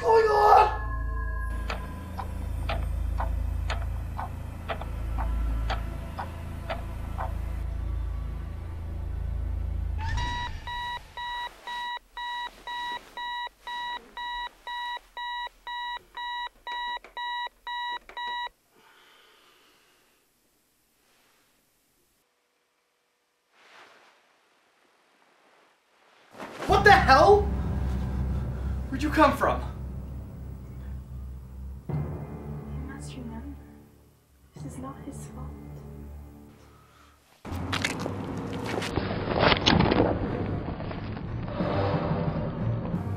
going on? What the hell? Where'd you come from?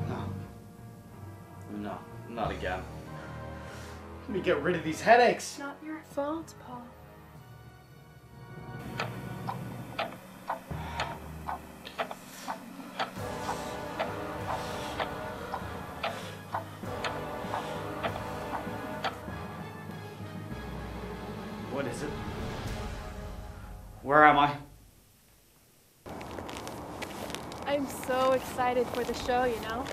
No. No, not again. Let me get rid of these headaches. It's not your fault, Paul. What is it? Where am I? I'm so excited for the show, you know?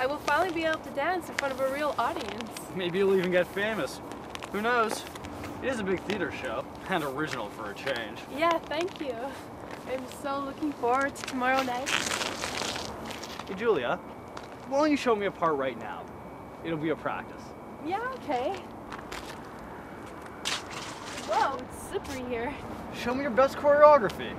I will finally be able to dance in front of a real audience. Maybe you'll even get famous. Who knows? It is a big theater show, and original for a change. Yeah, thank you. I'm so looking forward to tomorrow night. Hey, Julia, why don't you show me a part right now? It'll be a practice. Yeah, okay. Whoa, it's slippery here. Show me your best choreography.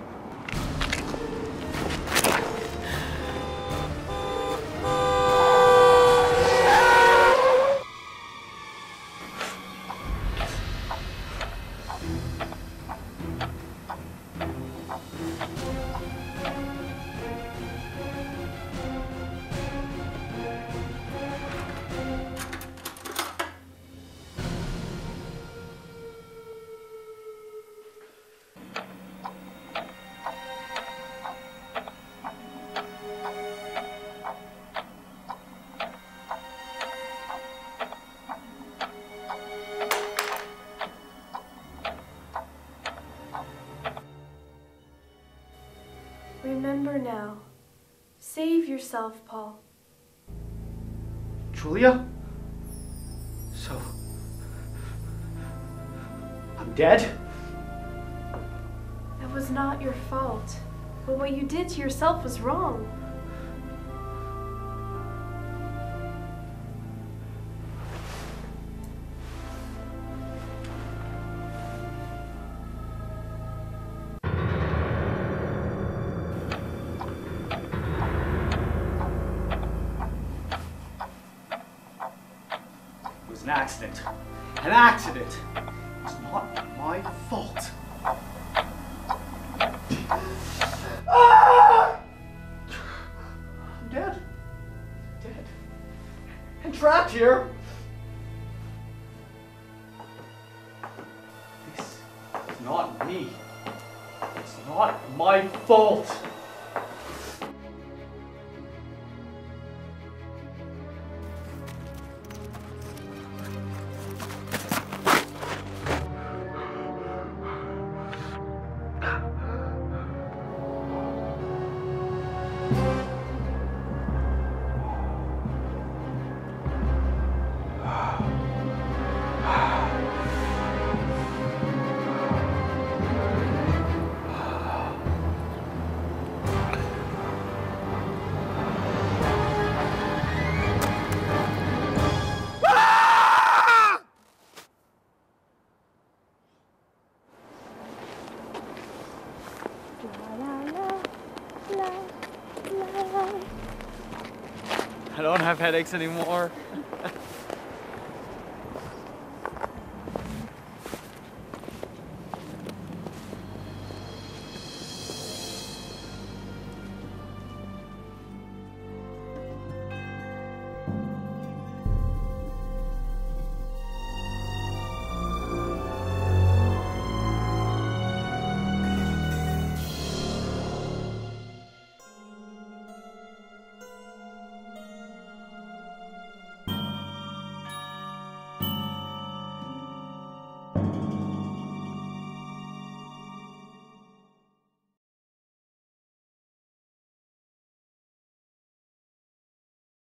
Remember now. Save yourself, Paul. Julia? So. I'm dead? That was not your fault. But what you did to yourself was wrong. An accident. An accident. It's not my fault. Ah! I'm dead. Dead. And trapped here. This is not me. It's not my fault. I don't have headaches anymore.